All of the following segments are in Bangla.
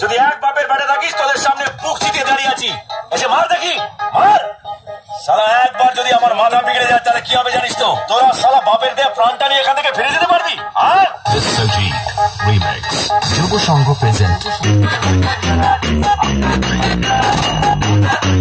যদি এক বাপের বেড়ে থাকিস তোদের সামনে মুখ চিতিয়ে দাঁড়িয়ে আছি। এসে মার দেখি মার। সালা একবার যদি আমার মাথা বিগড়ে যায় তাহলে কি হবে জানিস তো? তোরা সালা বাপের দেয়া প্রাণটা নিয়ে এখান থেকে ফিরে যেতে পারবি আর? যুব সংঘ প্রেজেন্ট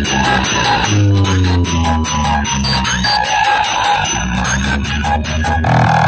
Thank you.